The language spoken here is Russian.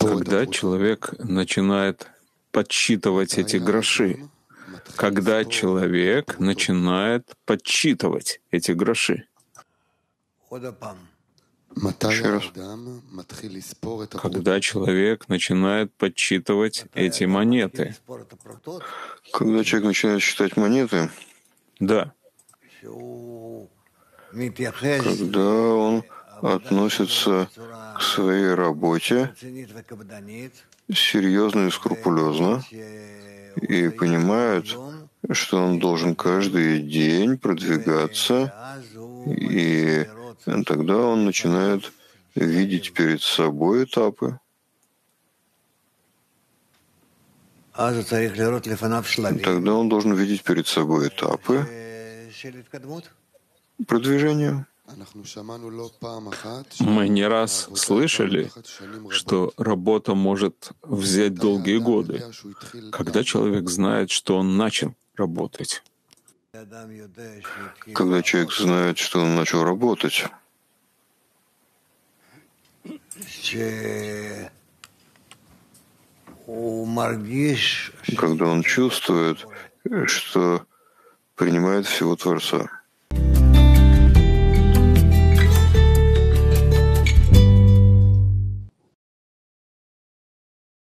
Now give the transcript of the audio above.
Когда человек начинает подсчитывать эти гроши, когда человек начинает подсчитывать эти гроши. Еще раз. Когда человек начинает подсчитывать эти монеты. Когда человек начинает считать монеты, да. Когда он относится к своей работе серьезно и скрупулезно и понимает, что он должен каждый день продвигаться, и тогда он начинает видеть перед собой этапы. Тогда он должен видеть перед собой этапы продвижения. Мы не раз слышали, что работа может взять долгие годы, когда человек знает, что он начал работать. Когда человек знает, что он начал работать, когда он чувствует, что принимает всего Творца.